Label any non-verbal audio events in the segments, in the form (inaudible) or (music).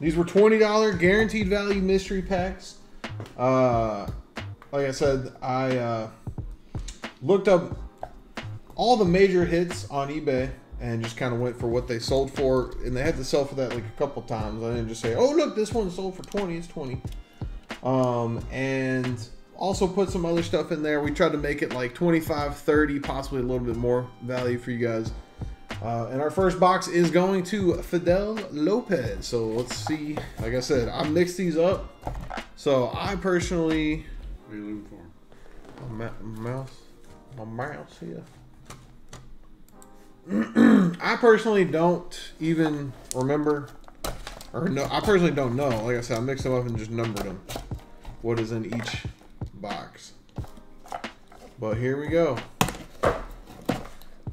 These were twenty dollar guaranteed value mystery packs. Uh, like I said, I uh, looked up all the major hits on eBay and just kind of went for what they sold for, and they had to sell for that like a couple times. I didn't just say, "Oh, look, this one sold for twenty. It's 20 Um, and also put some other stuff in there. We tried to make it like 25, 30, possibly a little bit more value for you guys. Uh, and our first box is going to Fidel Lopez. So let's see. Like I said, I mixed these up. So I personally. What are you looking for? My mouse. My mouse here. (clears throat) I personally don't even remember, or no, I personally don't know. Like I said, I mixed them up and just numbered them. What is in each box? But here we go.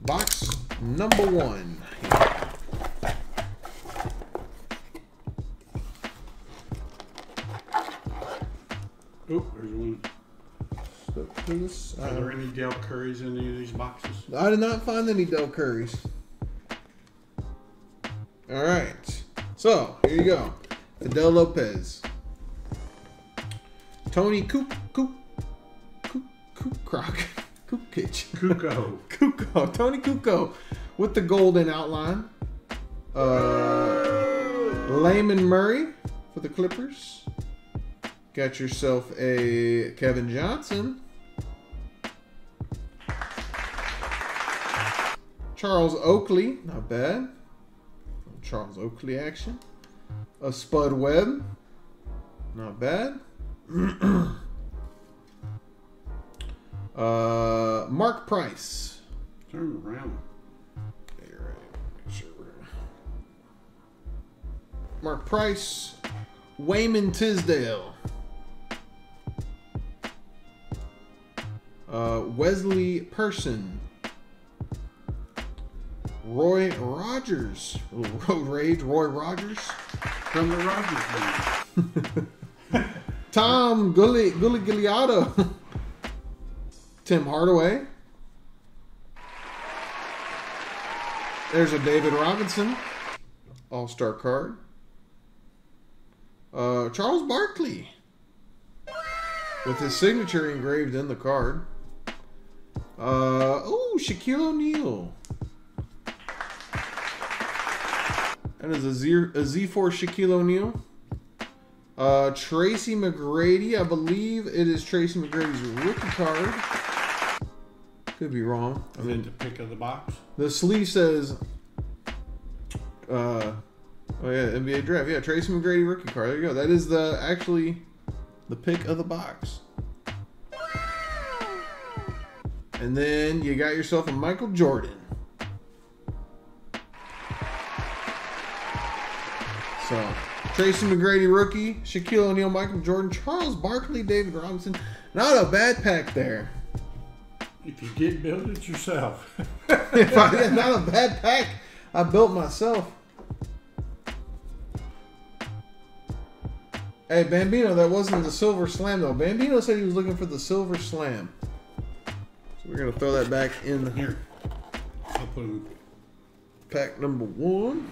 Box number one. Oh, there's one. To. Are there any Dell Currys in any of these boxes? I did not find any Dell Currys. All right. So, here you go. Fidel Lopez. Tony Coop, Coop, Coop, Coop Croc, (laughs) Kitch. Kuko. (laughs) Kuko. Tony Kuko with the golden outline. Uh, Lamond Murray for the Clippers. Got yourself a Kevin Johnson. Charles Oakley, not bad. Charles Oakley action. A Spud Webb, not bad. (clears throat) uh, Mark Price. Turn around. Yeah, right. Sure Mark Price, Wayman Tisdale, uh, Wesley Person, Roy Rogers, (laughs) Road Rage, Roy Rogers, From the Rogers. (laughs) Tom Gully Gully Gigliotto, (laughs) Tim Hardaway. There's a David Robinson All Star card. Uh, Charles Barkley with his signature engraved in the card. Uh, oh, Shaquille O'Neal. That is a Z, a Z Force Shaquille O'Neal. Uh, Tracy McGrady. I believe it is Tracy McGrady's rookie card. Could be wrong. I Is mean, the pick of the box? the sleeve says, uh, oh yeah, NBA draft. Yeah, Tracy McGrady rookie card. There you go. That is the actually the pick of the box. And then you got yourself a Michael Jordan. So Tracy McGrady rookie, Shaquille O'Neal, Michael Jordan, Charles Barkley, David Robinson. Not a bad pack there. If you did build it yourself. (laughs) if I, not a bad pack. I built myself. Hey, Bambino, that wasn't the Silver Slam, though. Bambino said he was looking for the Silver Slam. So we're going to throw that back in Here. I'll put them. pack number one.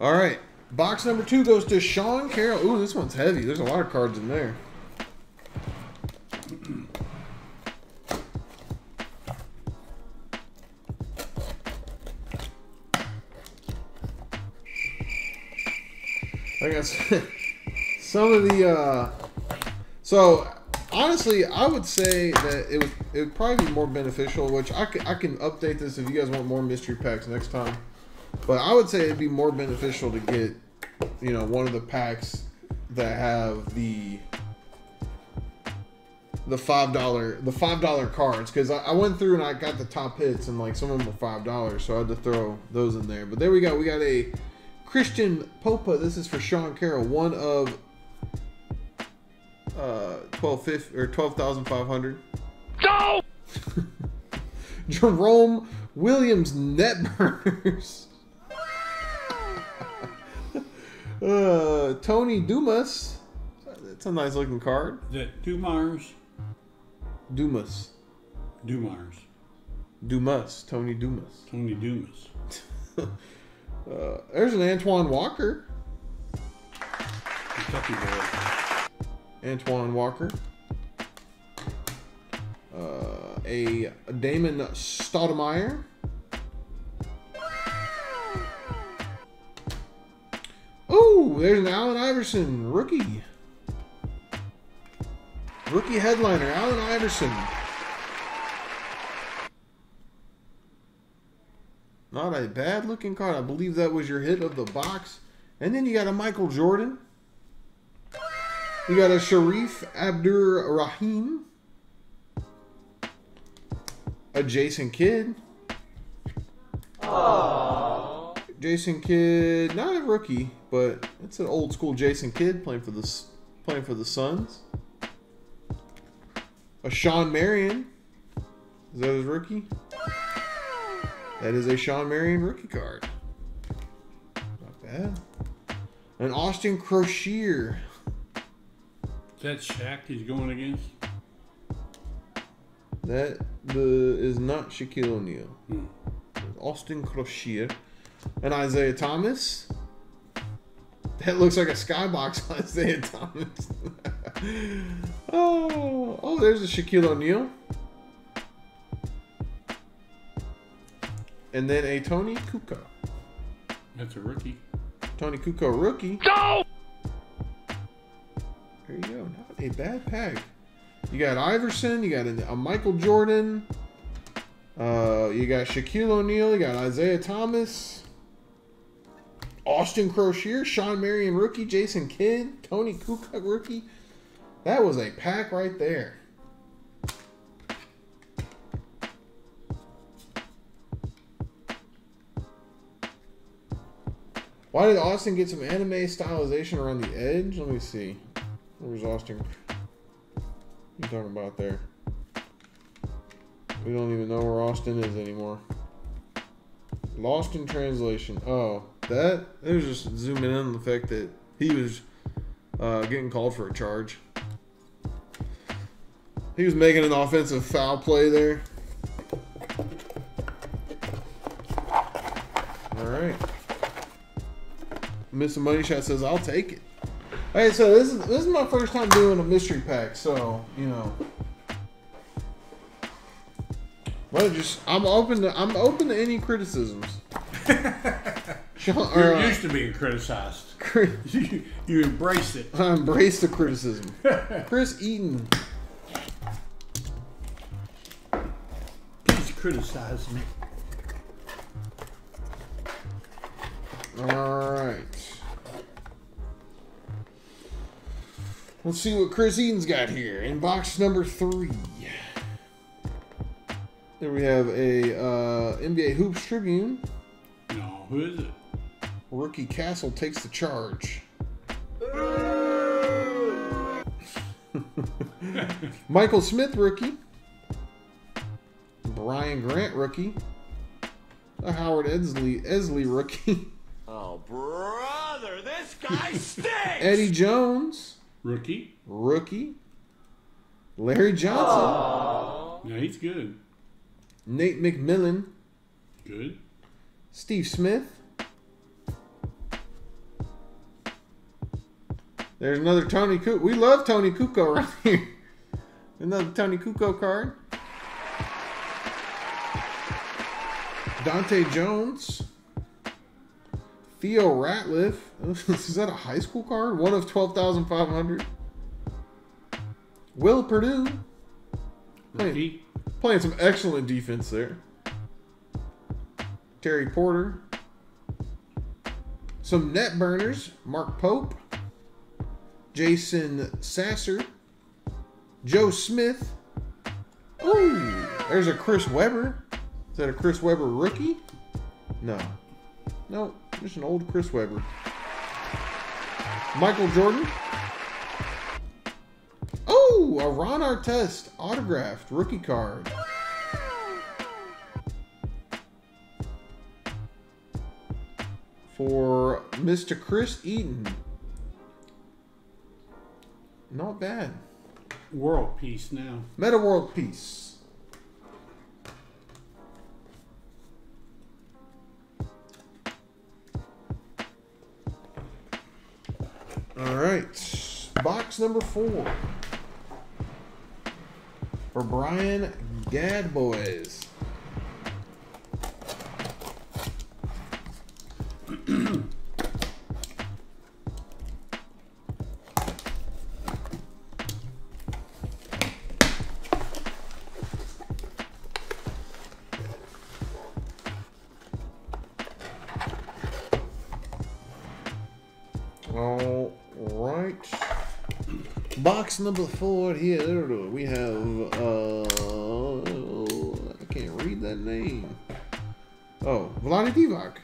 All right. Box number two goes to Sean Carroll. Ooh, this one's heavy. There's a lot of cards in there. I said, (laughs) some of the uh so honestly, I would say that it would it would probably be more beneficial. Which I can I can update this if you guys want more mystery packs next time. But I would say it'd be more beneficial to get you know one of the packs that have the the five dollar the five dollar cards because I, I went through and I got the top hits and like some of them were five dollars so I had to throw those in there. But there we go. We got a Christian Popa. This is for Sean Carroll. One of uh, twelve fifty or twelve thousand five hundred. No! (laughs) Jerome Williams net uh, Tony Dumas. That's a nice looking card. Is that Dumars? Dumas. Dumars. Dumas, Tony Dumas. Tony Dumas. (laughs) Uh, there's an Antoine Walker. Kentucky boy. Antoine Walker. Uh, a Damon Stoudemire. Oh, there's an Allen Iverson rookie. Rookie headliner, Allen Iverson. Not a bad looking card. I believe that was your hit of the box. And then you got a Michael Jordan. You got a Sharif Abdur Rahim. A Jason Kidd. Jason Kidd, not a rookie, but it's an old school Jason Kidd playing for the playing for the Suns. A Shawn Marion. Is that his rookie? That is a Shawn Marion rookie card. Not bad. An Austin Croshere. Is that Shaq he's going against? That the is not Shaquille O'Neal. Hmm. Austin Croshere. And Isaiah Thomas. That looks like a skybox (laughs) Isaiah Thomas. (laughs) oh, oh, there's a Shaquille O'Neal. And then a Tony Kukoc. That's a rookie. Tony Kukoc rookie. No! There you go. Not a bad pack. You got Iverson. You got a, a Michael Jordan. Uh, you got Shaquille O'Neal. You got Isaiah Thomas. Austin Croshere. Shawn Marion rookie. Jason Kidd. Tony Kukoc rookie. That was a pack right there. Why did Austin get some anime stylization around the edge? Let me see. Where's Austin? You talking about there? We don't even know where Austin is anymore. Lost in translation. Oh, that it was just zooming in on the fact that he was uh, getting called for a charge. He was making an offensive foul play there. All right. Mr. Money Shot says, "I'll take it." Hey, so this is this is my first time doing a mystery pack, so you know. Well, just I'm open to I'm open to any criticisms. (laughs) You're uh, used to being criticized. (laughs) You, (laughs) you embrace it. I embrace the criticism. (laughs) Chris Eaton. Please criticize me. All right. Let's see what Chris Eaton's got here in box number three. There we have a uh, NBA Hoops Tribune. No, who is it? Rookie Castle takes the charge. (laughs) Michael Smith, rookie. Brian Grant, rookie. A Howard Eisley, Eisley, rookie. (laughs) Oh, brother, this guy (laughs) stinks! Eddie Jones, Rookie? rookie. Larry Johnson. No, he's good. Nate McMillan. Good. Steve Smith. There's another Tony Kukoc. We love Tony Kuko (laughs) right here. Another Tony Kuko card. Dante Jones. Theo Ratliff. (laughs) Is that a high school card? One of 12,500. Will Perdue. Rookie? Playing some excellent defense there. Terry Porter. Some net burners. Mark Pope. Jason Sasser. Joe Smith. Ooh, there's a Chris Webber. Is that a Chris Webber rookie? No. No, just an old Chris Webber. Michael Jordan. Oh, a Ron Artest autographed rookie card. For Mr. Chris Eaton. Not bad. World peace now. Metta world peace. All right. Box number four. For Brian Gadboys. Box number four here. We have. Uh, I can't read that name. Oh, Vlade Divac.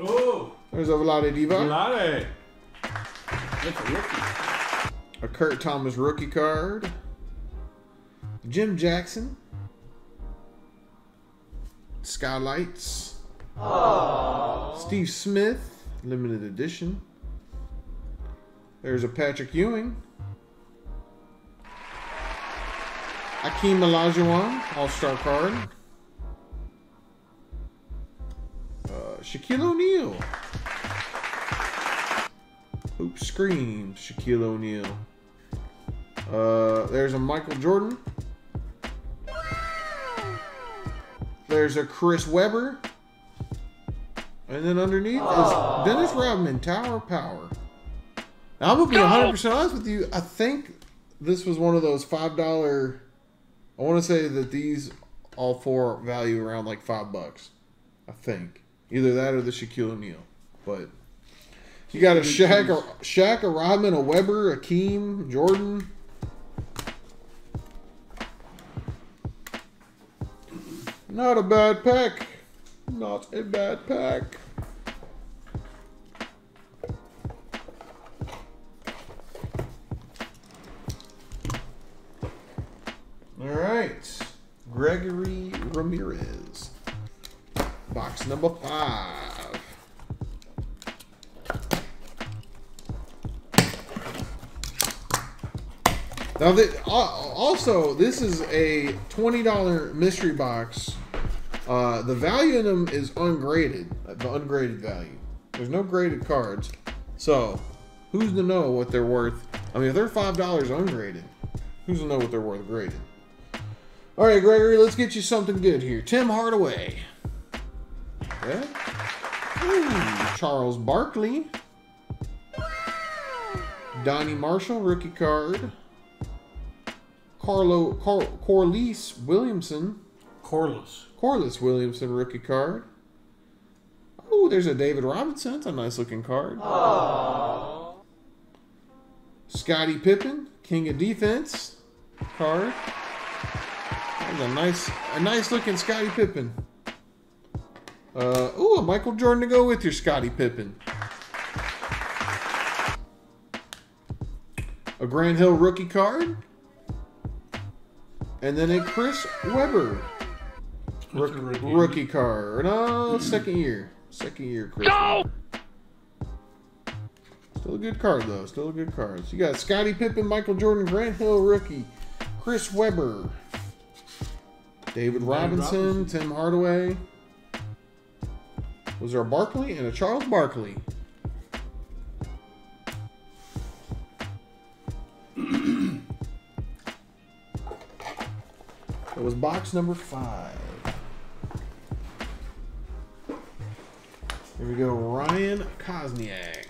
Oh, There's a Vlade Divac. Vlade. That's a rookie. A Kurt Thomas rookie card. Jim Jackson. Skylights. Steve Smith, limited edition. There's a Patrick Ewing. Akeem Olajuwon, All-Star card. Uh, Shaquille O'Neal. Hoop screams, Shaquille O'Neal. Uh, there's a Michael Jordan. There's a Chris Webber. And then underneath is Dennis Rodman, Tower of Power. Now, I'm going to be 100% honest with you. I think this was one of those $5. I want to say that these all four value around like 5 bucks. I think. Either that or the Shaquille O'Neal. But you got a Shaq, a Shaq, a Rodman, a Webber, a Keem, Jordan. Not a bad pack. Not a bad pack. Right. Gregory Ramirez. Box number five. Now, the, also, this is a $20 mystery box. Uh, the value in them is ungraded, the ungraded value. There's no graded cards. So, who's to know what they're worth? I mean, if they're $5 ungraded, who's to know what they're worth graded? All right, Gregory, let's get you something good here. Tim Hardaway. Yeah. Ooh, Charles Barkley. Donnie Marshall, rookie card. Carlo Car- Corliss Williamson. Corliss. Corliss Williamson, rookie card. Oh, there's a David Robinson. That's a nice looking card. Scottie Pippen, King of Defense card. That's a nice, a nice looking Scottie Pippen. Uh, ooh, a Michael Jordan to go with your Scottie Pippen. A Grant Hill rookie card. And then a Chris Webber That's a rookie, rookie. rookie card. No, second year. Second year, Chris. Webber. Still a good card, though. Still a good card. So you got Scottie Pippen, Michael Jordan, Grant Hill rookie, Chris Webber, David Robinson, Robinson. Tim Hardaway. Was there a Barkley and a Charles Barkley? it was box number five. Here we go, Ryan Kosniak.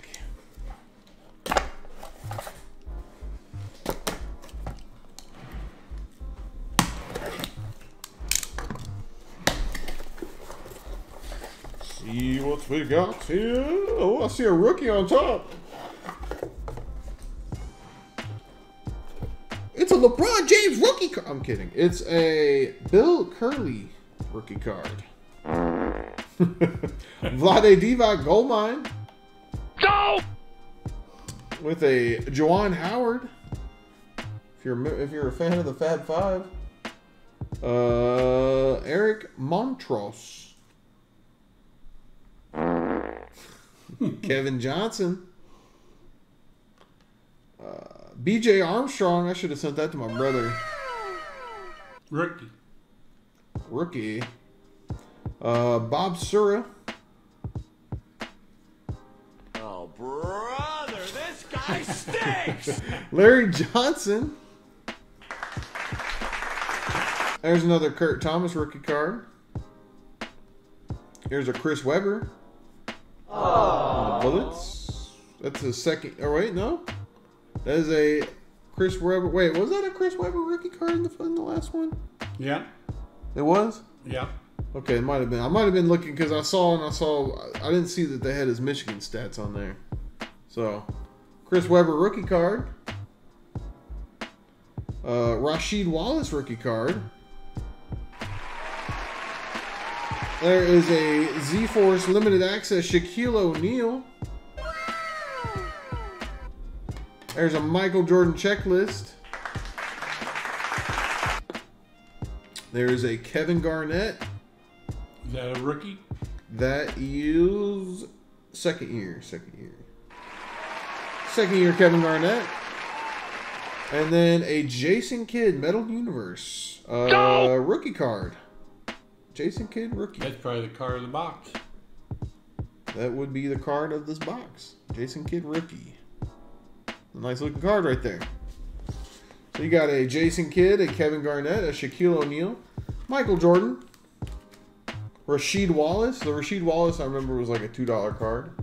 What we got here. Oh, I see a rookie on top. It's a LeBron James rookie card. I'm kidding. It's a Bill Curley rookie card. (laughs) Vlade Divac gold mine. Go! with a Juwan Howard. If you're if you're a fan of the Fab Five, uh, Eric Montross, Kevin Johnson, uh, B.J. Armstrong. I should have sent that to my brother. Rookie. Rookie. Uh, Bob Sura. Oh, brother, this guy stinks! (laughs) Larry Johnson. There's another Kurt Thomas rookie card. Here's a Chris Webber. The Bullets. That's a second. All right, no. That is a Chris Webber. Wait, was that a Chris Webber rookie card in the, in the last one? Yeah. It was. Yeah. Okay, it might have been. I might have been looking because I saw and I saw. I didn't see that they had his Michigan stats on there. So, Chris Webber rookie card. Uh, Rasheed Wallace rookie card. There is a Z Force limited access Shaquille O'Neal. There's a Michael Jordan checklist. There is a Kevin Garnett. Is that a rookie? That is second year. Second year. Second year Kevin Garnett. And then a Jason Kidd Metal Universe. Uh, rookie card. Jason Kidd rookie. That's probably the card of the box. That would be the card of this box. Jason Kidd rookie. A nice looking card right there. So you got a Jason Kidd, a Kevin Garnett, a Shaquille O'Neal, Michael Jordan, Rasheed Wallace. The Rasheed Wallace I remember was like a two dollar card.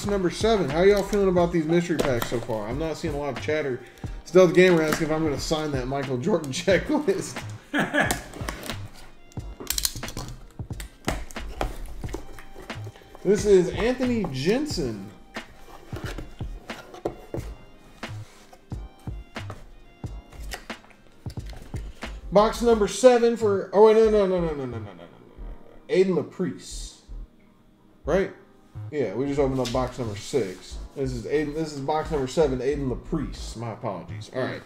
Box number seven. How y'all feeling about these mystery packs so far? I'm not seeing a lot of chatter. Still the gamer asking if I'm going to sign that Michael Jordan checklist. this is Anthony Jensen. Box number seven for. Oh wait, no, no, no, no, no, no, no, no, no, no. Aiden Laprice. Right? Yeah, we just opened up box number six. This is Aiden. This is box number seven. Aiden Laprice. My apologies. All right.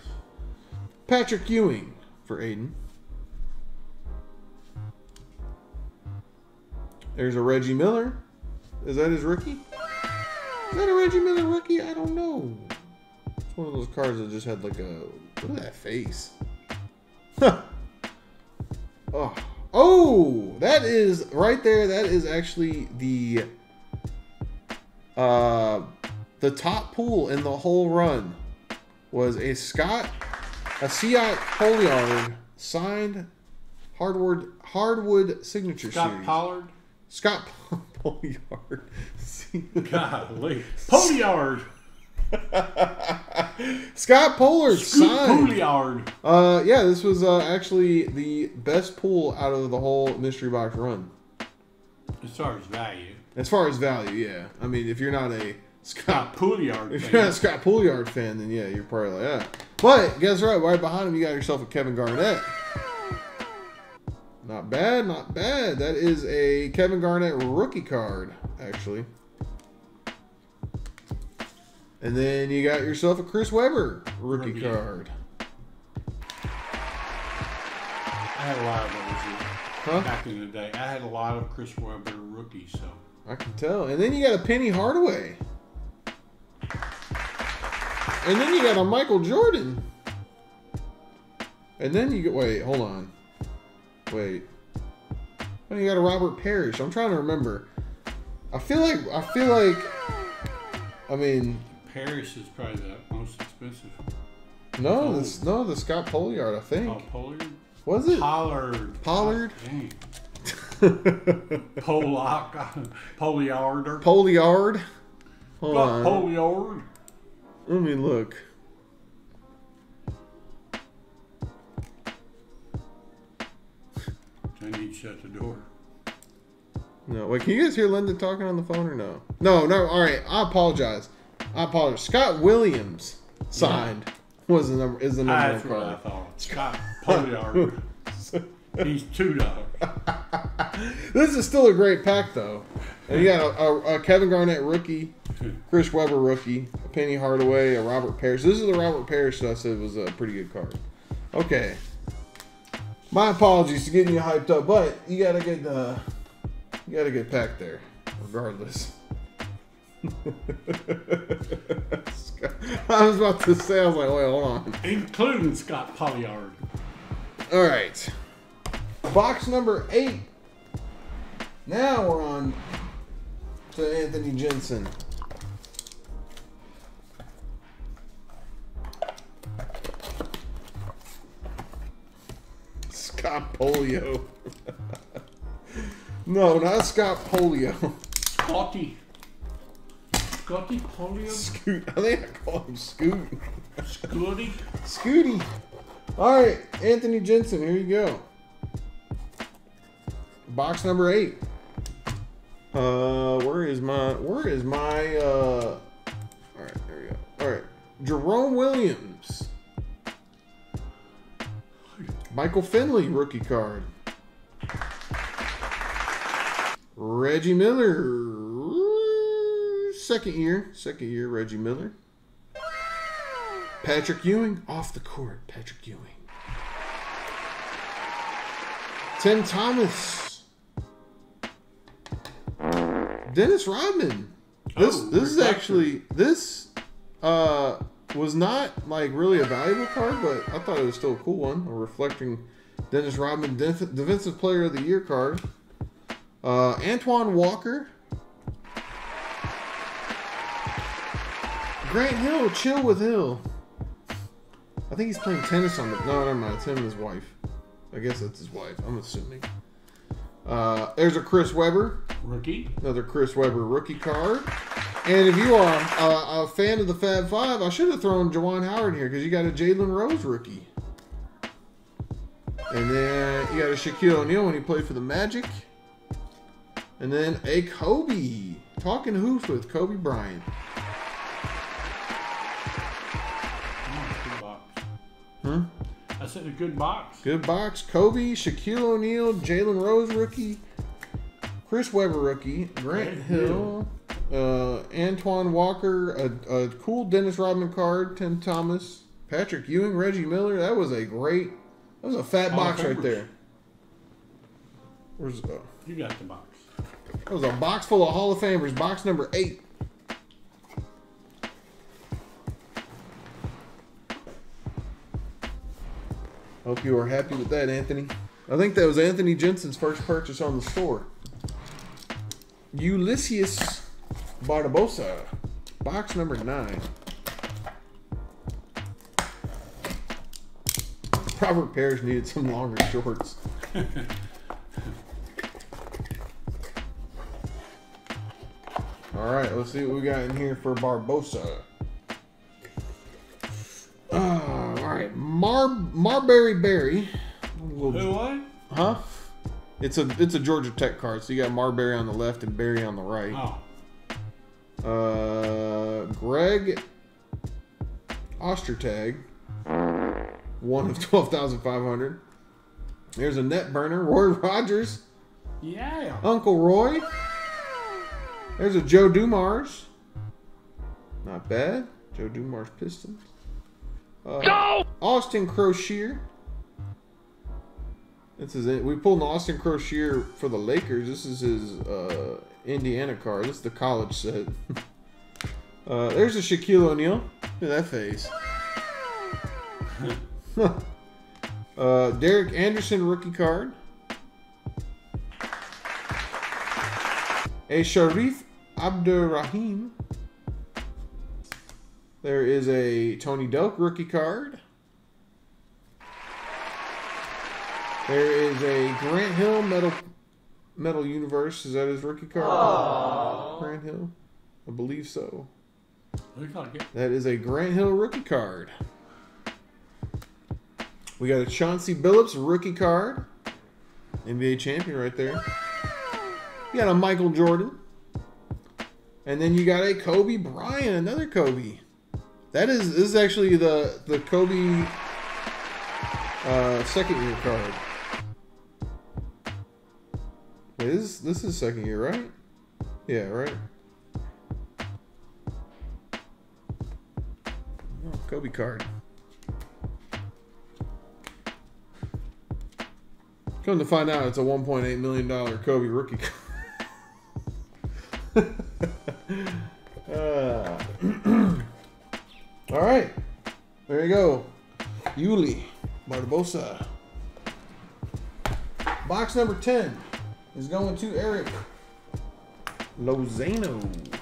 Patrick Ewing for Aiden. There's a Reggie Miller. Is that his rookie? Is that a Reggie Miller rookie? I don't know. It's one of those cards that just had like a. Look at that face. Huh. Oh. Oh, that is right there. That is actually the uh the top pool in the whole run was a Scott a Siat Poliard signed hardwood hardwood signature Scott series. Pollard. Scott (laughs) Poliard. Golly. Poliard. (laughs) Scott Pollard Scoot signed. Poliard. Uh, yeah, this was uh, actually the best pool out of the whole mystery box run. As far as value. As far as value, yeah. I mean, if you're not a Scott, Pouliard, if you're not a Scott Pouliard fan, then yeah, you're probably like, yeah. But guess what? Right behind him, you got yourself a Kevin Garnett. Not bad, not bad. That is a Kevin Garnett rookie card, actually. And then you got yourself a Chris Webber rookie Rookie. card. I had a lot of those Huh? back in the day. I had a lot of Chris Webber rookies, so. I can tell. And then you got a Penny Hardaway. And then you got a Michael Jordan. And then you get wait, hold on. Wait. Then you got a Robert Parish. I'm trying to remember. I feel like I feel like I mean Paris is probably the most expensive. no this no the Scott Poliard I think. Oh, Pollard? Was it? Pollard. Pollard? Oh, dang. (laughs) Pollock. Poliarder. Poliard. Hold Got on. Poliard. Let me look. I need to shut the door. No, wait. Can you guys hear Linda talking on the phone or no? No, no. All right. I apologize. I apologize. Scott Williams signed was the number is the number That's what I thought. Scott Poliard. He's two dollars. (laughs) This is still a great pack though. And you got a, a, a Kevin Garnett rookie, Chris Webber rookie, a Penny Hardaway, a Robert Parish. This is the Robert Parish that I said was a pretty good card. Okay. My apologies to getting you hyped up, but you got a good uh, you got a good pack there, regardless. (laughs) I was about to say, I was like, wait, hold on. Including Scott Poliard. All right. Box number eight. Now we're on to Anthony Jensen. Scott Polio. (laughs) no, not Scott Polio. Scotty. Scotty Polio. Scoot. I think I call him Scoot. Scotty. Scooty. All right, Anthony Jensen. Here you go. Box number eight. Uh, where is my? Where is my? Uh, all right, there we go. All right, Jerome Williams. Michael Finley rookie card. Reggie Miller, second year, second year. Reggie Miller. Patrick Ewing off the court. Patrick Ewing. Tim Thomas. Dennis Rodman. This Oh, this is actually this uh was not like really a valuable card, but I thought it was still a cool one. A reflecting Dennis Rodman Def- Defensive Player of the Year card. Uh, Antoine Walker. Grant Hill, chill with Hill. I think he's playing tennis on the. No, never mind. It's him and his wife. I guess that's his wife. I'm assuming. Uh, there's a Chris Webber, Rookie. another Chris Webber rookie card. And if you are a, a fan of the Fab Five, I should have thrown Juwan Howard here because you got a Jalen Rose rookie. And then you got a Shaquille O'Neal when he played for the Magic. And then a Kobe. Talking hoops with Kobe Bryant. Hmm? I said a good box. Good box. Kobe, Shaquille O'Neal, Jalen Rose rookie, Chris Webber rookie, Grant Hill, uh, Antoine Walker, a, a cool Dennis Rodman card, Tim Thomas, Patrick Ewing, Reggie Miller. That was a great. That was a fat box right there. Where's uh, You got the box. that was a box full of Hall of Famers. Box number eight. Hope you are happy with that, Anthony. I think that was Anthony Jensen's first purchase on the store. Ulysses Barbosa, box number nine. Robert Parish needed some longer shorts. (laughs) All right, let's see what we got in here for Barbosa. Mar Marbury Berry. We'll- Who what? Huh? It's a it's a Georgia Tech card, so you got Marbury on the left and Berry on the right. Oh. Uh, Greg Ostertag, one of twelve thousand five hundred. There's a net burner, Roy Rogers, Yeah. Uncle Roy. There's a Joe Dumars. Not bad. Joe Dumars Pistons. Uh, Austin Croshere. This is it. We pulled an Austin Croshere for the Lakers. This is his uh, Indiana card. This is the college set. (laughs) uh, there's a Shaquille O'Neal. Look at that face. (laughs) uh, Derek Anderson rookie card. A Shareef Abdur-Rahim. There is a Tony Delk rookie card. There is a Grant Hill Metal Metal Universe. Is that his rookie card? Grant Hill? I believe so. Looks like it. That is a Grant Hill rookie card. We got a Chauncey Billups rookie card. NBA champion right there. You got a Michael Jordan. And then you got a Kobe Bryant, another Kobe. That is this is actually the the Kobe uh, second year card. Wait, this this is second year, right? Yeah, right. Oh, Kobe card. Come to find out, it's a 1.8 million dollar Kobe rookie. (laughs) Uh, (clears throat) all right, there you go, Yuli Barbosa. Box number 10 is going to Eric Lozano.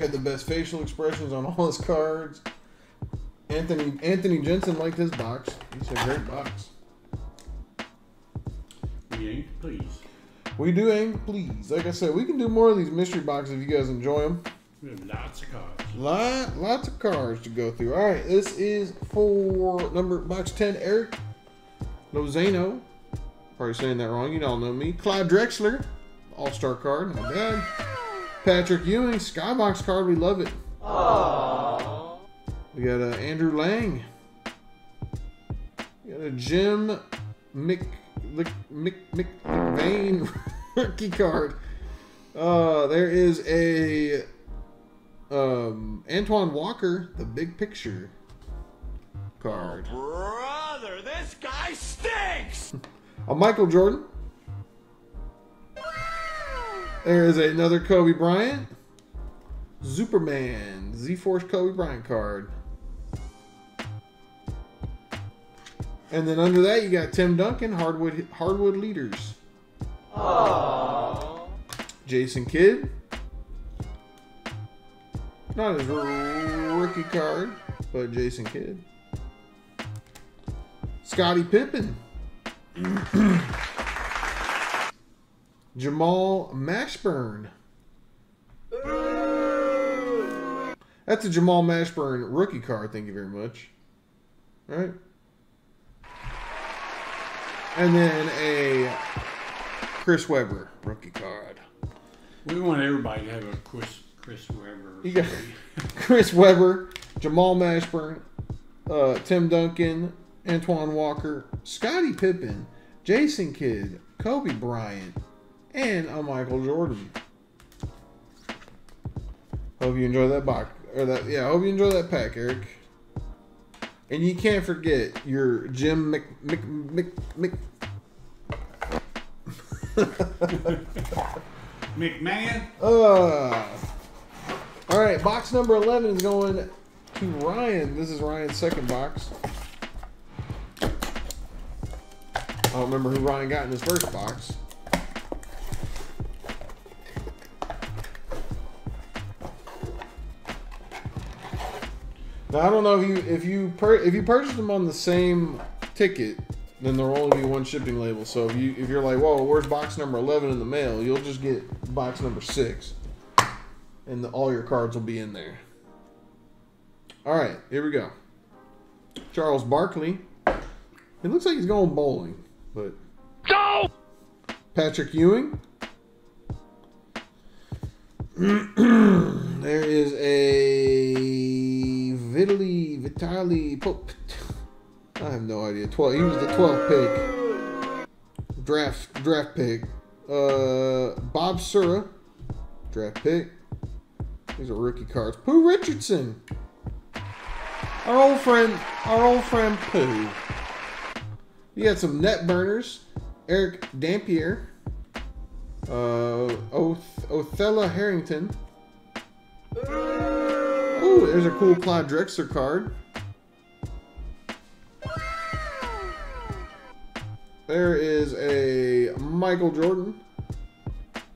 Had the best facial expressions on all his cards. Anthony Anthony Jensen liked his box. He said great box. We ain't pleased. We do aim, please. Like I said, we can do more of these mystery boxes if you guys enjoy them. We have lots of cards. Lot, lots of cards to go through. All right, this is for number box ten. Eric Lozano. Probably saying that wrong. You all know me. Clyde Drexler, All Star card, not bad. Patrick Ewing, Skybox card. We love it. We got uh, Andrew Lang. We got a Jim Mc Mc Mc McVeigh (laughs) rookie card. Uh, there is a um, Antoine Walker, the big picture card. Brother, this guy stinks! (laughs) A Michael Jordan. There is another Kobe Bryant. Superman, Z Force Kobe Bryant card. And then under that, you got Tim Duncan, Hardwood Hardwood Leaders. Jason Kidd. Not his rookie card, but Jason Kidd. Scottie Pippen. (clears throat) Jamal Mashburn. That's a Jamal Mashburn rookie card. Thank you very much. All right. And then a Chris Webber rookie card. We want everybody to have a Chris Chris Webber. You got (laughs) Chris Webber, Jamal Mashburn, uh, Tim Duncan, Antoine Walker, Scottie Pippen, Jason Kidd, Kobe Bryant, and a Michael Jordan. Hope you enjoy that box or that. Yeah, hope you enjoy that pack, Eric. And you can't forget your Jim Mc Mc Mc Mc. (laughs) McMahon. Uh, all right, box number 11 is going to Ryan. This is Ryan's second box. I don't remember who Ryan got in his first box. Now I don't know if you if you per, if you purchase them on the same ticket, then there'll only be one shipping label. So if you if you're like, whoa, where's box number eleven in the mail? You'll just get box number six, and the, all your cards will be in there. All right, here we go. Charles Barkley. It looks like he's going bowling, but Go! Patrick Ewing. (clears throat) there is a Vitaly Vitali Pope. I have no idea. Twelve. He was the 12th pick. Draft draft pick. Uh, Bob Sura, draft pick. These are rookie cards. Pooh Richardson. Our old friend, our old friend Pooh. You had some net burners. Erick Dampier. Uh, Oth- Othella Harrington. Oh, there's a cool Clyde Drexler card. There is a Michael Jordan.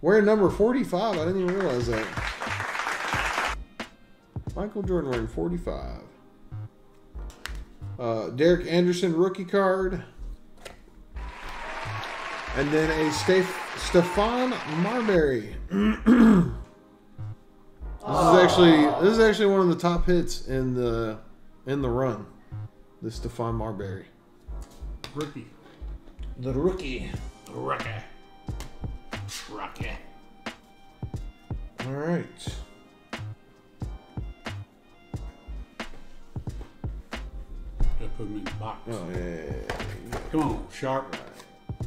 Wearing number 45. I didn't even realize that. Michael Jordan wearing 45. Uh, Derek Anderson rookie card. And then a Steph- Stephon Marbury. (clears throat) this is actually this is actually one of the top hits in the in the run. The Stephon Marbury. Rookie. The rookie. Rookie. Rookie. All right. Gotta put him in the box. Oh yeah. yeah, yeah, yeah. Come on, sharp.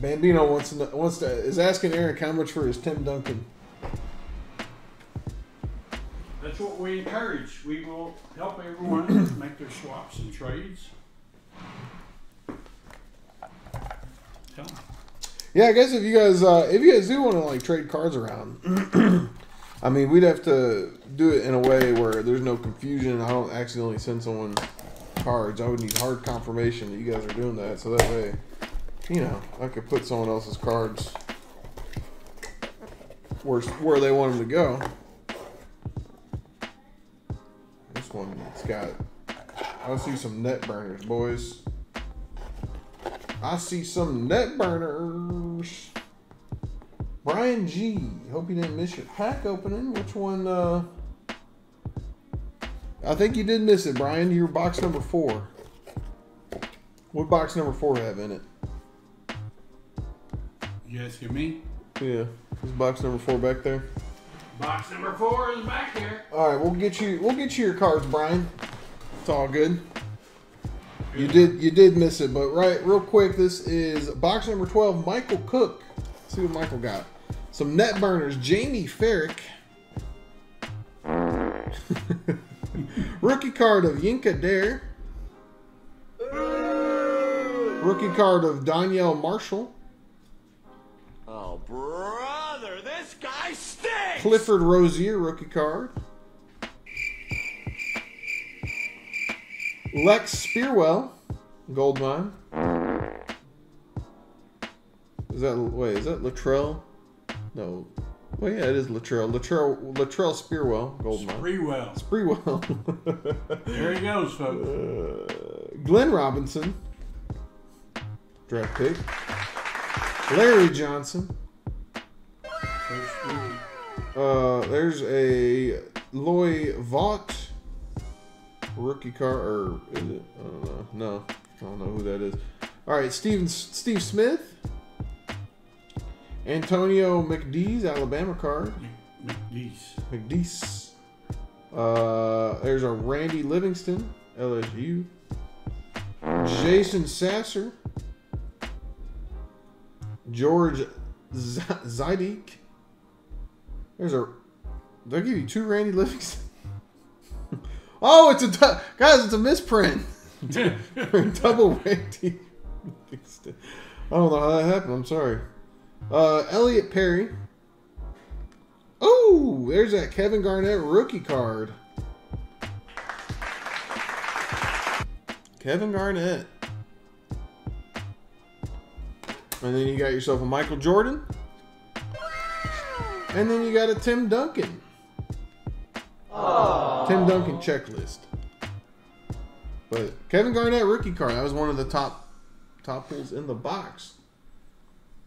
Bambino wants to know- wants to is asking Eric how much for his Tim Duncan. That's what we encourage. We will help everyone (clears throat) make their swaps and trades. Tell 'em. Yeah, I guess if you guys uh, if you guys do want to like trade cards around, (clears throat) I mean we'd have to do it in a way where there's no confusion. I don't accidentally send someone cards. I would need hard confirmation that you guys are doing that, so that way, you know, I could put someone else's cards where where they want them to go. One, it's got. I see some net burners, boys. I see some net burners. Brian G. Hope you didn't miss your pack opening. Which one? Uh, I think you did miss it, Brian. Your box number four. What box number four have in it? You asking me? Yeah, is box number four back there? Box number four is back here. All right, we'll get you. We'll get you your cards, Brian. It's all good. You did. You did miss it, but right, real quick. This is box number twelve. Michael Cook. Let's see what Michael got. Some net burners. Jamie Ferrick. (laughs) Rookie card of Yinka Dare. Rookie card of Donyell Marshall. Oh, brother, this guy stinks! Clifford Rozier rookie card. Lex Spearwell, gold mine. Is that wait? Is that Latrell? No. Well, yeah, it is Latrell. Latrell Latrell Spearwell, gold mine. Sprewell. Spreewell. There he goes, (laughs) folks. uh, Glenn Robinson, draft pick. Larry Johnson. Uh, there's a Loy Vaught rookie card, or is it? I don't know. No, I don't know who that is. All right, Steven Steve Smith, Antonio McDee's Alabama card. McDee's. McDee's. Uh, there's a Randy Livingston LSU. Jason Sasser. George Z- Zydeek. There's a. They'll give you two Randy Livingston. (laughs) oh, it's a guys. It's a misprint. (laughs) (laughs) Double Randy Livingston. I don't know how that happened. I'm sorry. Uh, Elliot Perry. Oh, there's that Kevin Garnett rookie card. Kevin Garnett. And then you got yourself a Michael Jordan. And then you got a Tim Duncan. Tim Duncan checklist. But Kevin Garnett rookie card. That was one of the top top pulls in the box.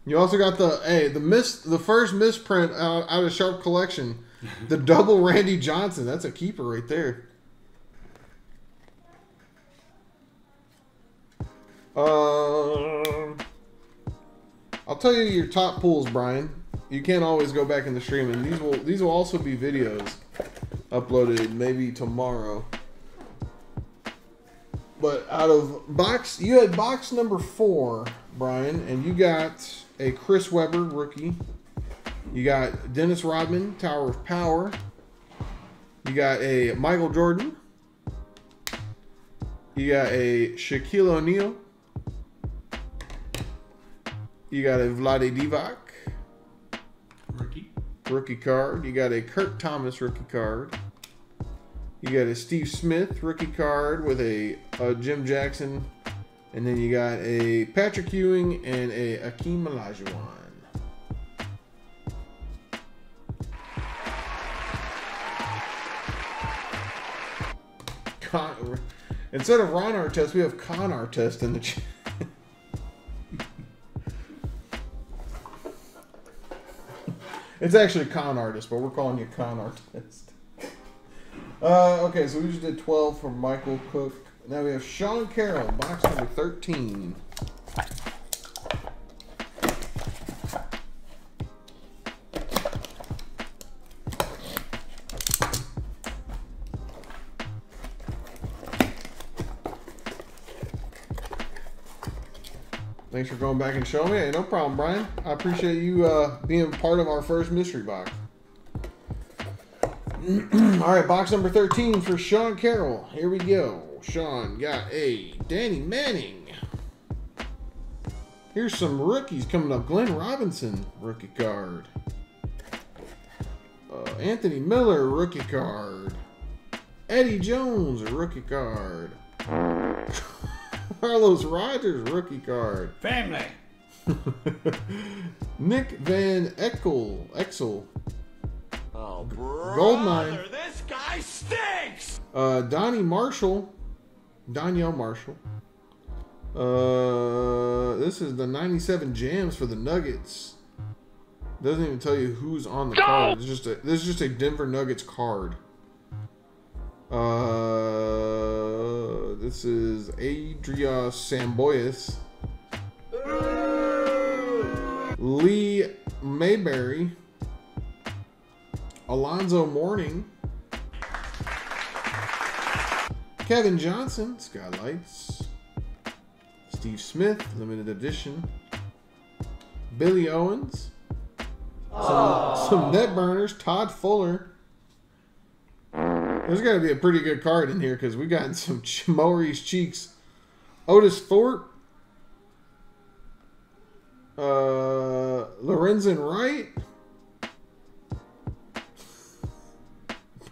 You also got the hey the miss the first misprint out, out of Sharp Collection, (laughs) the double Randy Johnson. That's a keeper right there. Um, I'll tell you your top pulls, Brian. You can't always go back in the stream, and these will these will also be videos uploaded maybe tomorrow. But out of box, you had box number four, Brian, and you got a Chris Webber rookie. You got Dennis Rodman, Tower of Power. You got a Michael Jordan. You got a Shaquille O'Neal. You got a Vlade Divac Rookie. rookie card. You got a Kurt Thomas rookie card. You got a Steve Smith rookie card with a, a Jim Jackson. And then you got a Patrick Ewing and a Akeem Olajuwon. Con, (laughs) instead of Ron Artest, we have Con Artest in the chat. It's actually con artist, but we're calling you con artist. (laughs) Uh, okay, so we just did 12 for Michael Cook. Now we have Sean Carroll, box number 13. Thanks for going back and showing me. Hey, no problem, Brian. I appreciate you uh, being part of our first mystery box. (clears throat) All right, box number 13 for Sean Carroll. Here we go. Sean got a Danny Manning. Here's some rookies coming up. Glenn Robinson, rookie card. Uh, Anthony Miller, rookie card. Eddie Jones, rookie card. (laughs) Carlos Rogers, rookie card. Family. (laughs) Nick Van Eckel, Exel, Oh, Goldmine. brother, this guy stinks! uh, Donnie Marshall, Donyell Marshall. Uh, this is the 97 jams for the Nuggets. Doesn't even tell you who's on the card. It's just a, this is just a Denver Nuggets card. Uh, this is Adria Samboyas. Lee Mayberry. Alonzo Mourning. Kevin Johnson, Skylights. Steve Smith, limited edition. Billy Owens. Some, some net burners. Todd Fuller. There's got to be a pretty good card in here because we got some Ch- Maurice Cheeks. Otis Thorpe. Uh, Lorenzen Wright.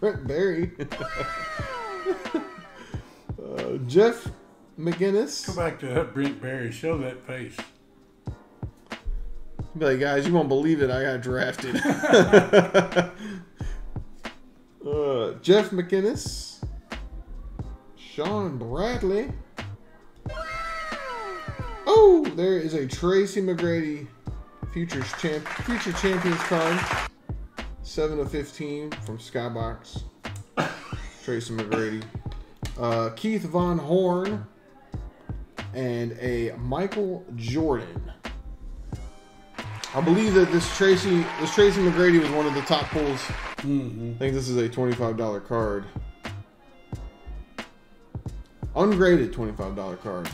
(laughs) Brett Barry. (laughs) uh, Jeff McGinnis. Go back to that Brent Barry. Show that face. Be like, guys, you won't believe it. I got drafted. (laughs) uh, Jeff McInnis. Shawn Bradley. Oh, there is a Tracy McGrady Futures champ Future Champions card. 7 of 15 from Skybox. (laughs) Tracy McGrady. Uh, Keith Van Horn. And a Michael Jordan. I believe that this Tracy this Tracy McGrady was one of the top pulls. Mm-hmm. I think this is a twenty-five dollar card. Ungraded twenty-five dollar card.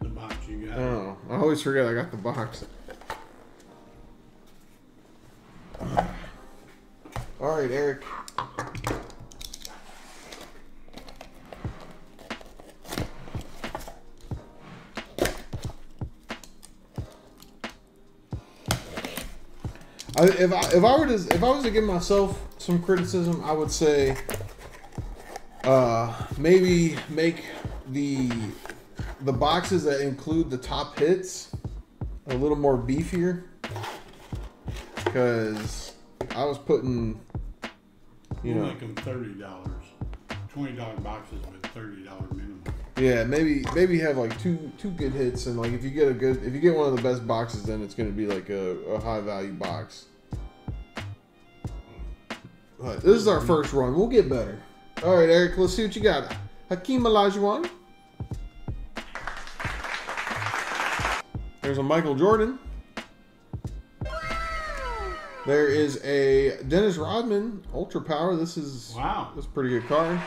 The box you got. Oh, I always forget I got the box. All right, Eric. I, if I if I were to if I was to give myself some criticism, I would say, uh, maybe make the the boxes that include the top hits a little more beefier because I was putting, you We'll know, them thirty dollars. Twenty dollar boxes with thirty dollar. Yeah, maybe maybe have like two two good hits and like if you get a good if you get one of the best boxes, then it's gonna be like a, a high value box. But this is our first run. We'll get better. All right, Eric. Let's see what you got. Hakeem Olajuwon. There's a Michael Jordan. There is a Dennis Rodman Ultra Power. This is Wow. That's a pretty good card.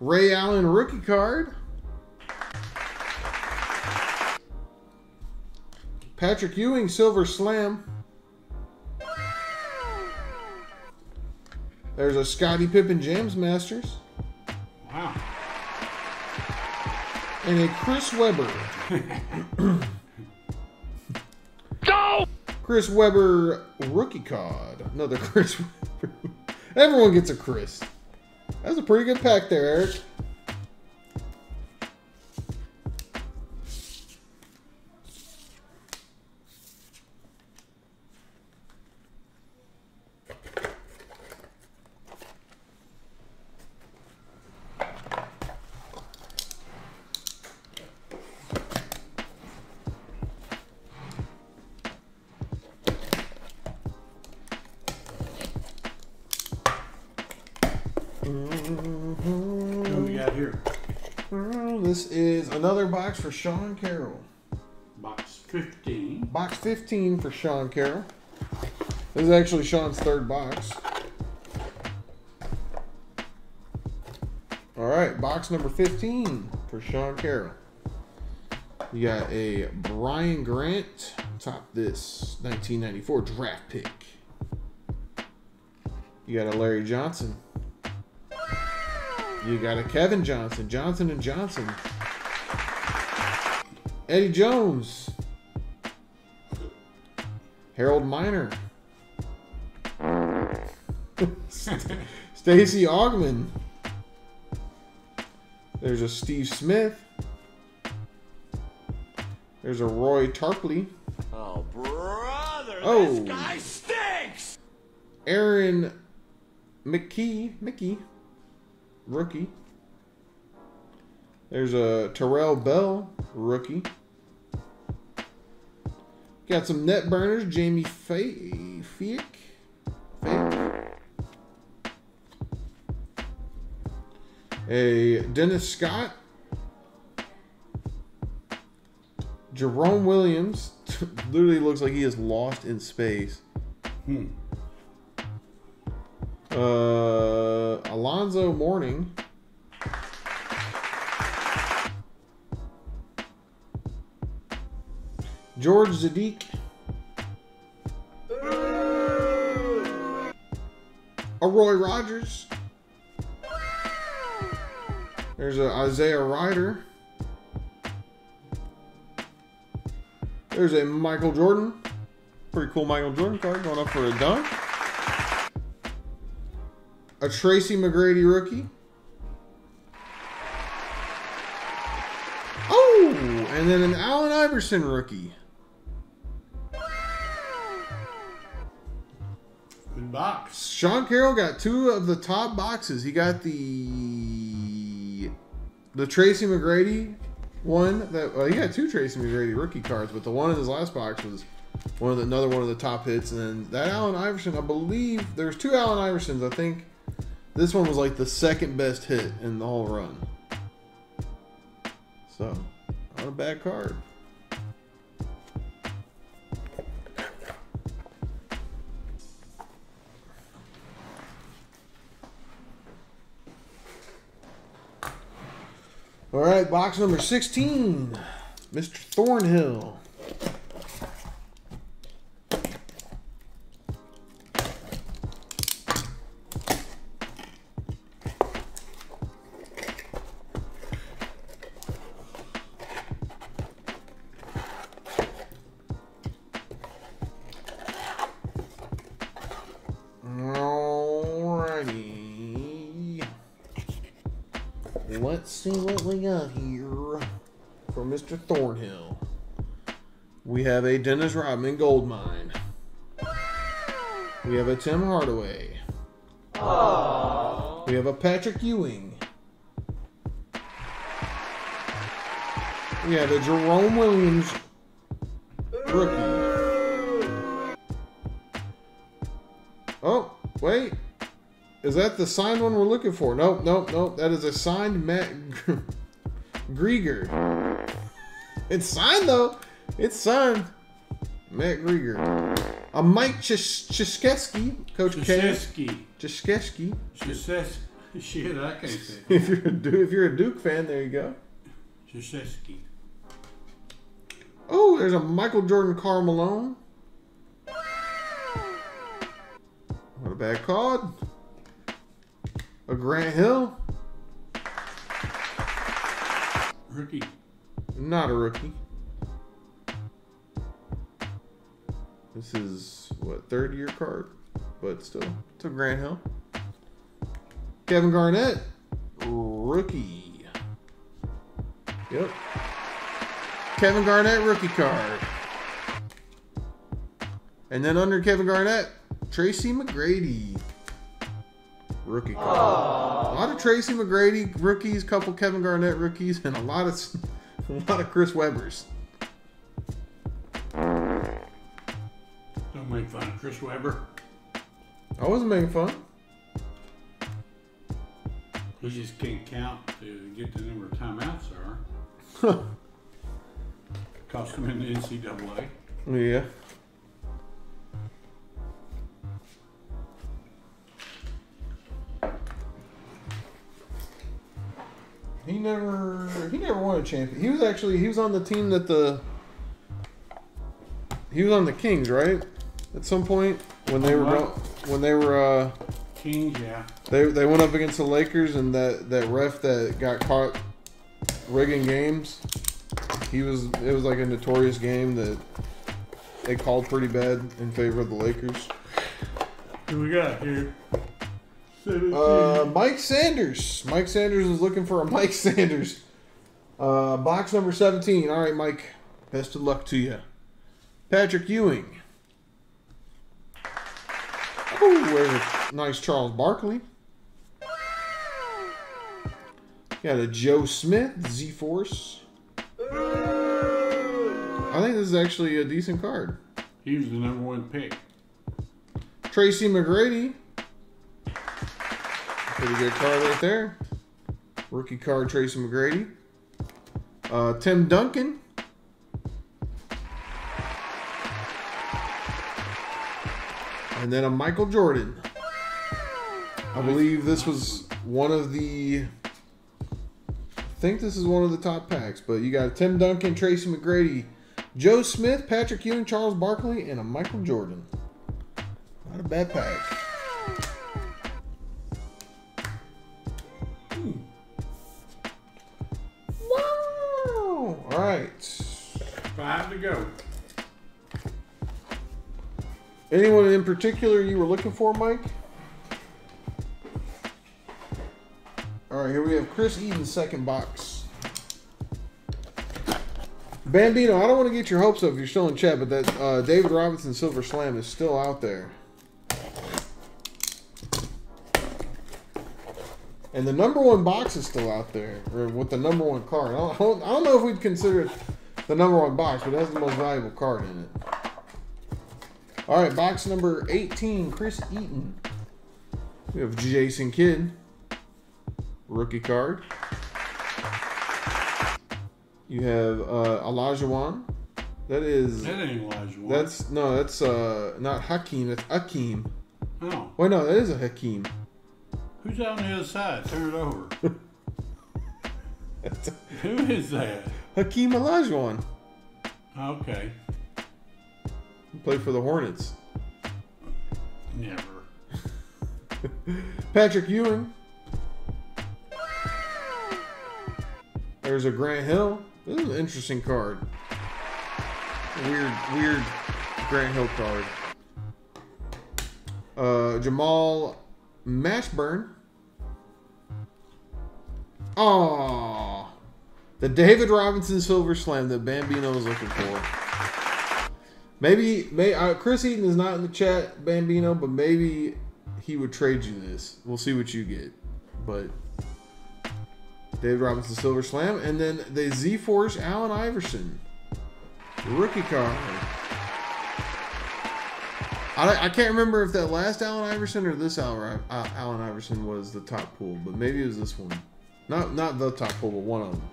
Ray Allen rookie card. Patrick Ewing Silver Slam. There's a Scottie Pippen James Masters Wow. and a Chris Webber. (laughs) Go! Chris Webber rookie card. Another (laughs) Chris Webber. Everyone gets a Chris. That's a pretty good pack there, Eric. What do we got here? This is another box for Sean Carroll. Box fifteen. Box 15 for Sean Carroll. This is actually Sean's third box. All right, box number 15 for Sean Carroll. You got a Brian Grant, top this 1994 draft pick. You got a Larry Johnson. You got a Kevin Johnson, Johnson and Johnson. Eddie Jones. Harold Miner. (laughs) Stacey Augmon. There's a Steve Smith. There's a Roy Tarpley. Oh, brother, Oh. this guy stinks! Aaron McKie, Mickey, rookie. There's a Terrell Bell, rookie. Got some net burners, Jamie Fa- Fake. A Dennis Scott. Jerome Williams (laughs) literally looks like he is lost in space. Hmm. Uh, Alonzo Mourning. George Zidek. A Roy Rogers. There's a Isaiah Rider. There's a Michael Jordan. Pretty cool Michael Jordan card going up for a dunk. A Tracy McGrady rookie. Oh, and then an Allen Iverson rookie. Good box. Sean Carroll got two of the top boxes. He got the the Tracy McGrady one that well, he got two Tracy McGrady rookie cards, but the one in his last box was one of the, another one of the top hits. And then that Allen Iverson, I believe there's two Allen Iversons. I think this one was like the second best hit in the whole run. So, not a bad card. All right, box number 16, Mr. Thornhill. Mr. Thornhill. We have a Dennis Rodman gold mine. We have a Tim Hardaway. We have a Patrick Ewing. We have a Jerome Williams rookie. Oh, wait. Is that the signed one we're looking for? Nope, nope, nope. That is a signed Matt Grieger. It's signed though. It's signed. Matt Grieger. A Mike Chis- Chiskeski, Coach K. Chiskeski. Krzyzewski. (laughs) Shit, I can't say. If you're a Duke, if you're a Duke fan, there you go. Krzyzewski. Oh, there's a Michael Jordan Karl Malone. What a bad card. A Grant Hill. Rookie. Not a rookie. This is what third year card, but still, it's a Grant Hill. Kevin Garnett, rookie. Yep. Kevin Garnett rookie card. And then under Kevin Garnett, Tracy McGrady. Rookie card. A lot of Tracy McGrady rookies, couple Kevin Garnett rookies, and a lot of a lot of Chris Webbers. Don't make fun of Chris Webber. I wasn't making fun. He just can't count to get the number of timeouts there (laughs) are. Cost him in the NCAA. Yeah. He never he never won a champion. He was actually he was on the team that the he was on the Kings, right? At some point when they were when they were uh Kings, yeah. they they went up against the Lakers and that that ref that got caught rigging games. He was it was like a notorious game that they called pretty bad in favor of the Lakers. Who we got here? 17. Uh, Mike Sanders. Mike Sanders is looking for a (laughs) Mike Sanders. Uh, box number 17. All right, Mike. Best of luck to you. Patrick Ewing. Ooh, there's a nice Charles Barkley. Got a Joe Smith, Z Force. I think this is actually a decent card. he was the number one pick. Tracy McGrady. Pretty good card right there. Rookie card, Tracy McGrady. Uh, Tim Duncan. And then a Michael Jordan. I believe this was one of the. I think this is one of the top packs, but you got Tim Duncan, Tracy McGrady, Joe Smith, Patrick Ewing, Charles Barkley, and a Michael Jordan. Not a bad pack. All right. Five to go. Anyone in particular you were looking for, Mike? All right, here we have Chris Eaton's second box. Bambino, I don't want to get your hopes up if you're still in chat, but that uh, David Robinson Silver Slam is still out there. And the number one box is still out there, or with the number one card. I don't, I don't, know if we'd consider it the number one box, but it has the most valuable card in it. All right, box number 18, Chris Eaton. We have Jason Kidd, rookie card. You have uh, Olajuwon. That is That ain't Elijah. Wan. that's no, that's uh not Hakeem. That's Akeem. oh, Wait, no, that is a Hakeem. Who's out on the other side? Turn it over. (laughs) Who is that? Hakeem Olajuwon. Okay, He played for the Hornets. never. (laughs) Patrick Ewing. There's a Grant Hill. This is an interesting card. Weird, weird Grant Hill card. Uh, Jamal Mashburn. Aww. The David Robinson Silver Slam that Bambino was looking for. Maybe, may uh, Chris Eaton is not in the chat, Bambino, but maybe he would trade you this. We'll see what you get. But David Robinson Silver Slam, and then the Z Force Allen Iverson rookie card. I, I can't remember if that last Allen Iverson or this Allen, uh, Allen Iverson was the top pool, but maybe it was this one. Not not the top pool, but one of them.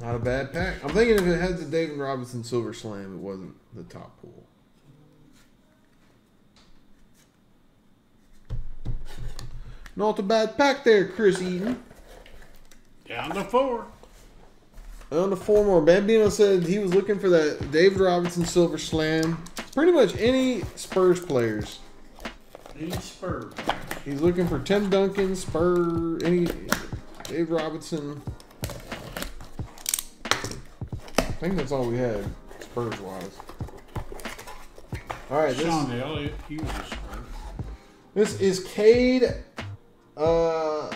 Not a bad pack. I'm thinking if it had the David Robinson Silver Slam, it wasn't the top pool. Not a bad pack there, Chris Eaton. Down to four. On the four more, Bambino said he was looking for that David Robinson Silver Slam. Pretty much any Spurs players. He's Spurs. He's looking for Tim Duncan, Spur, any Dave Robinson. I think that's all we had, Spurs wise. All right, this, Sean Elliott, he was a Spurs. this is Cade uh,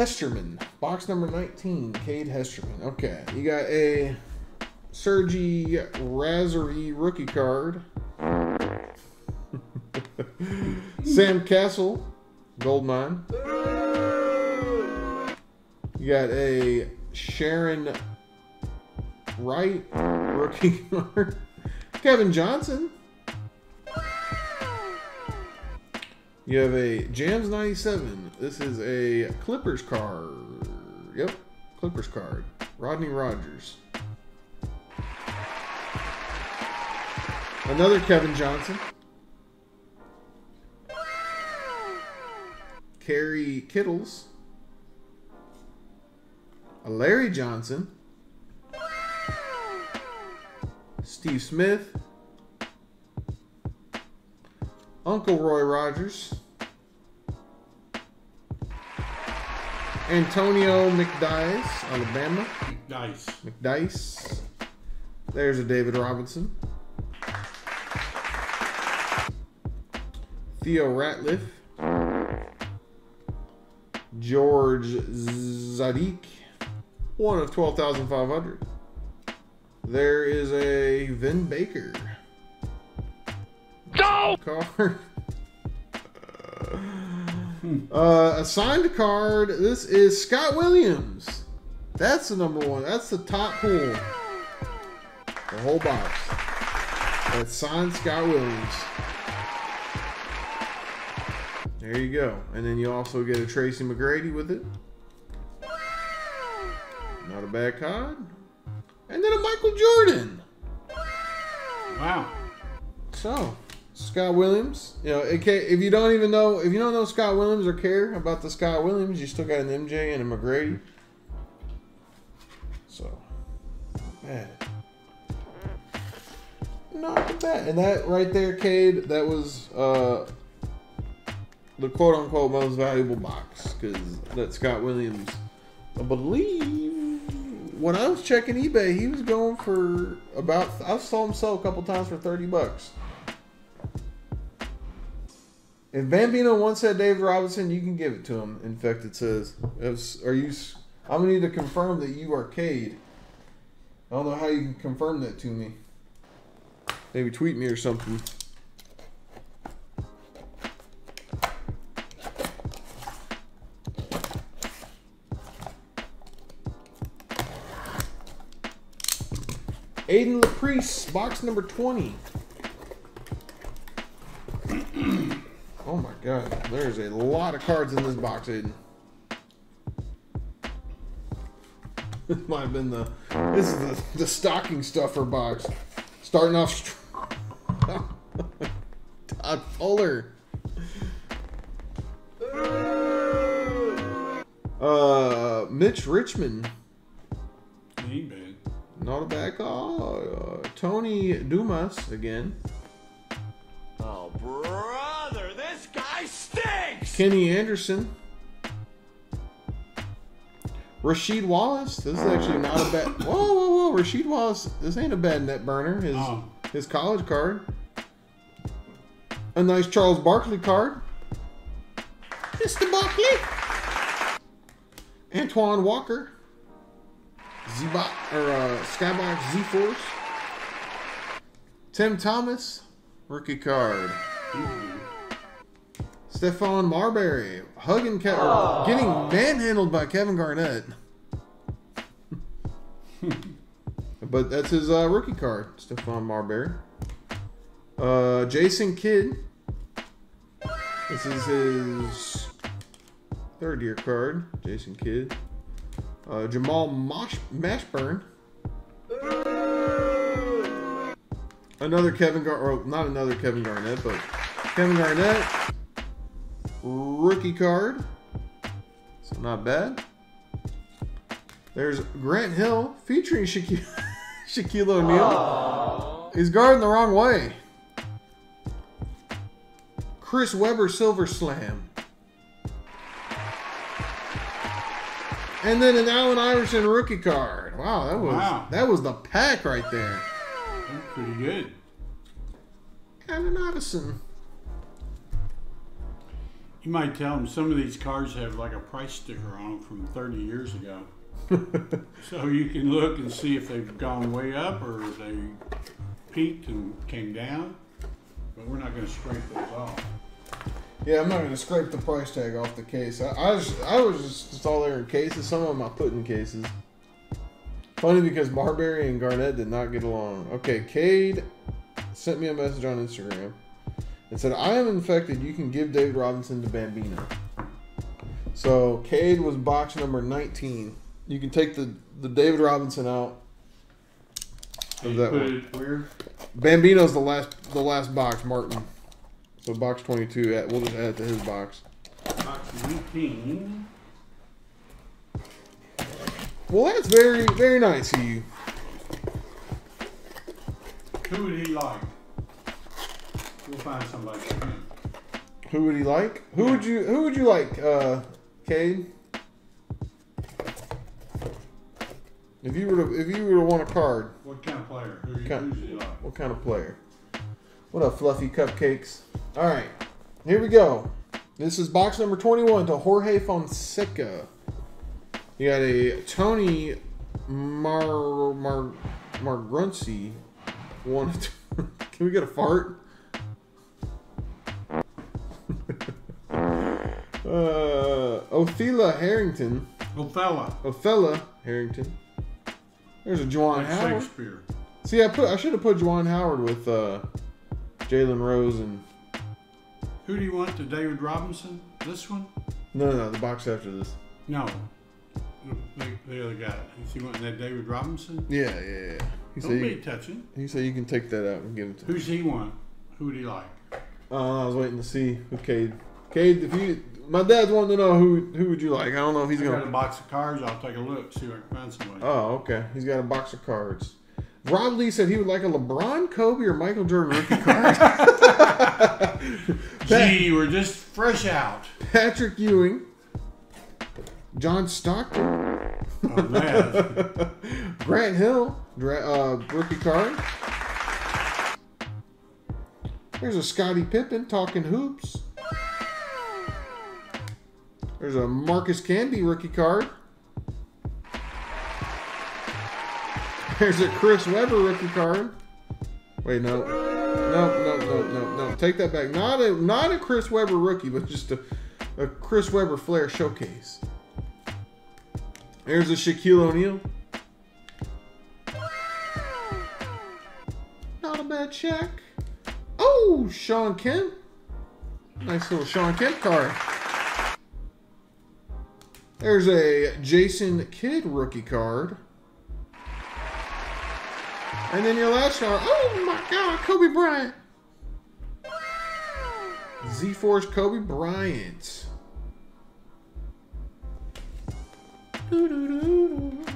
Hesterman, box number 19. Cade Hesterman. Okay, you got a Sergi Razori rookie card. (laughs) Sam Cassell, gold mine. You got a Sharone Wright rookie (laughs) card. Kevin Johnson. You have a Jams 97. This is a Clippers card. Yep, Clippers card. Rodney Rogers. Another Kevin Johnson. Kerry Kittles. a Larry Johnson, Steve Smith, Uncle Roy Rogers, Antonio McDyess, Alabama. Nice. McDice. There's a David Robinson. Theo Ratliff. George Zidek. One of 12,500. There is a Vin Baker. No! Card. (laughs) uh, a card. This is Scott Williams. That's the number one. That's the top pull. The whole box. That's signed Scott Williams. There you go. And then you also get a Tracy McGrady with it. Not a bad card. And then a Michael Jordan. Wow. So, Scott Williams. You know, if you don't even know, if you don't know Scott Williams or care about the Scott Williams, you still got an MJ and a McGrady. So, bad. Not bad. And that right there, Cade, that was uh, the quote unquote most valuable box because that Scott Williams, I believe, when I was checking eBay, he was going for about. I saw him sell a couple times for thirty bucks. If Bambino once said David Robinson, you can give it to him. Infected says, "Are you?" I'm gonna need to confirm that you are Cade. I don't know how you can confirm that to me. Maybe tweet me or something. Aiden Laprice, box number 20. Oh my god, there's a lot of cards in this box, Aiden. This might have been the this is the, the stocking stuffer box. Starting off strong. (laughs) Todd Fuller. Uh Mitch Richmond. Ain't bad. Not a bad call. Uh, Tony Dumas again. Oh, brother, this guy stinks! Kenny Anderson. Rasheed Wallace. This is actually not a bad. Whoa, whoa, whoa! Rasheed Wallace. This ain't a bad net burner. His Oh. his college card. A nice Charles Barkley card. Mr. Barkley. Antoine Walker. Z-Bot or uh, Skybox Z Force. Tim Thomas. Rookie card. Stephon Marbury hugging Ke- or getting manhandled by Kevin Garnett. (laughs) but that's his uh, rookie card, Stephon Marbury. Uh, Jason Kidd. This is his third year card, Jason Kidd. Uh, Jamal Mosh- Mashburn. Another Kevin Gar, or not another Kevin Garnett, but Kevin Garnett rookie card. So not bad. There's Grant Hill featuring Shaquille, (laughs) Shaquille O'Neal. He's guarding the wrong way. Chris Webber Silver Slam. And then an Allen Iverson rookie card. Wow, that was Wow. that was the pack right there. That's pretty good. Allen Iverson. You might tell them some of these cars have like a price sticker on them from 30 years ago. (laughs) so you can look and see if they've gone way up or they peaked and came down. But we're not going to scrape those off. Yeah, I'm not gonna scrape the price tag off the case. I, I was I was just, just all there in cases. Some of them I put in cases. Funny because Marbury and Garnett did not get along. Okay, Cade sent me a message on Instagram and said, "I am infected. You can give David Robinson to Bambino." So Cade was box number 19. You can take the the David Robinson out of that one. where? Bambino's the last the last box. Martin. So box 22. At, we'll just add it to his box. Box 19. Well, that's very, very nice of you. Who would he like? We'll find somebody. Who would he like? Who would you Who would you like, uh, Cade? If you were to If you were to want a card, What kind of player? Who Kind- who's he like? what kind of player? What up, fluffy cupcakes? All right, here we go. This is box number twenty-one to Jorge Fonseca. You got a Tony Mar Mar Margrunci. One. (laughs) Can we get a fart? Uh, Othella Harrington. Othella. Othella Harrington. There's a Juwan Howard. Shakespeare. See, I put I should have put Juwan Howard with uh, Jalen Rose and Who do you want? The David Robinson? This one? no, no, no, the box after this. No. The, the other guy. Is he wanting that David Robinson? Yeah, yeah, yeah. He Don't said be you, touching. he said you can take that out and give it to. Who's he want? Who would he like? Uh, I was waiting to see who Cade. Cade, if you, my dad's wanting to know who who would you like. I don't know if he's I gonna. got a box of cards. I'll take a look, see if I can find somebody. Oh, okay. He's got a box of cards. Rob Lee said he would like a LeBron, Kobe, or Michael Jordan rookie card. (laughs) (laughs) Gee, we're just fresh out. Patrick Ewing, John Stockton, Oh, man. (laughs) Grant Hill, dra- uh, rookie card. There's a Scottie Pippen talking hoops. There's a Marcus Camby rookie card. There's a Chris Webber rookie card. Wait, no. No, no, no, no, no. Take that back. Not a not a Chris Webber rookie, but just a, a Chris Webber Flair showcase. There's a Shaquille O'Neal. Not a bad check. Oh, Shawn Kemp. Nice little Shawn Kemp card. There's a Jason Kidd rookie card. And then your last card. Oh my God, Kobe Bryant. Z Force Kobe Bryant. Doo-doo-doo-doo.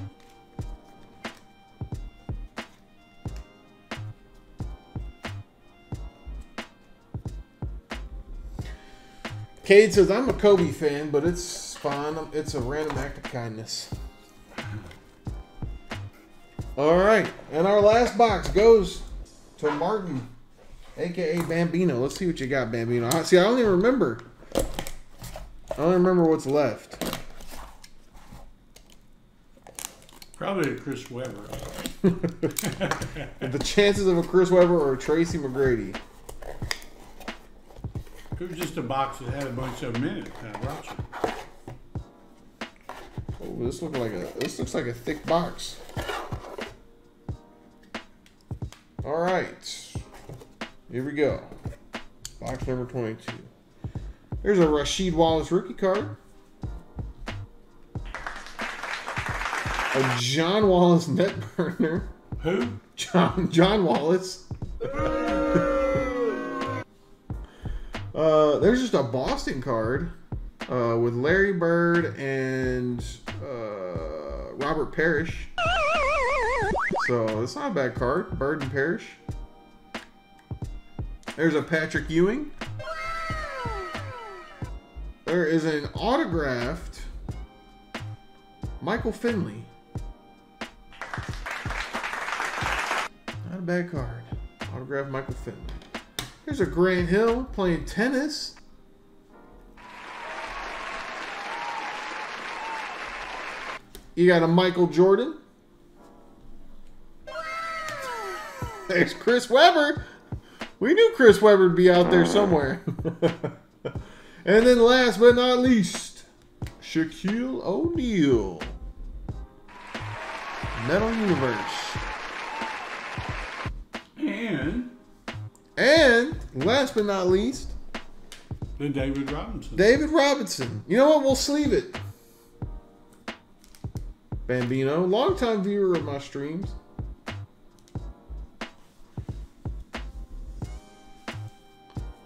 Cade says, I'm a Kobe fan, but it's fine. It's a random act of kindness. All right. And our last box goes to Martin, aka Bambino. Let's see what you got, Bambino. See, I don't even remember. I don't remember what's left. Probably a Chris Webber. (laughs) The chances of a Chris Webber or a Tracy McGrady. It was just a box that had a bunch of them in it. I brought you. Oh, this looks like a this looks like a thick box. All right, here we go. Box number twenty-two. There's a Rasheed Wallace rookie card. A John Wallace net burner. Who? John John Wallace. (laughs) uh, there's just a Boston card uh, with Larry Bird and uh, Robert Parish. So it's not a bad card. Bird and Parrish. There's a Patrick Ewing. There is an autographed Michael Finley. Not a bad card. Autographed Michael Finley. There's a Grant Hill playing tennis. You got a Michael Jordan. There's Chris Webber. We knew Chris Webber would be out there somewhere. (laughs) and then last but not least, Shaquille O'Neal. Metal Universe. And last but not least, the David Robinson. David Robinson. You know what? We'll sleeve it. Bambino, longtime viewer of my streams.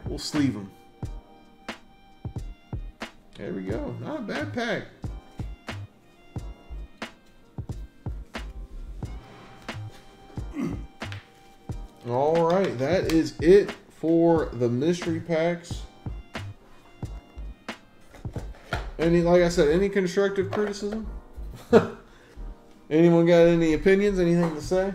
We'll sleeve him. There we go. Not a bad pack. All right, that is it for the mystery packs. Any, like I said, any constructive criticism? (laughs) Anyone got any opinions? Anything to say?